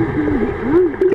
Mm-hmm.